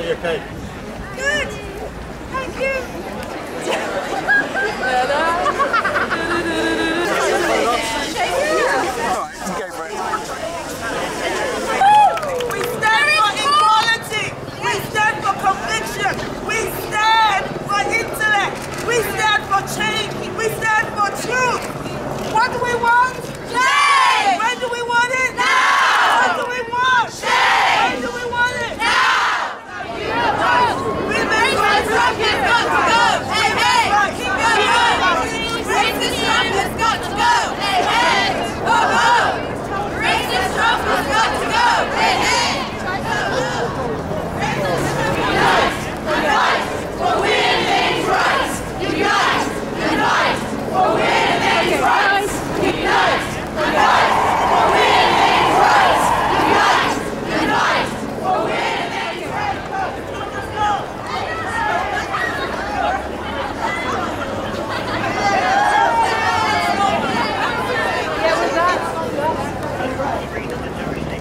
Are you okay? Good. legendary thing.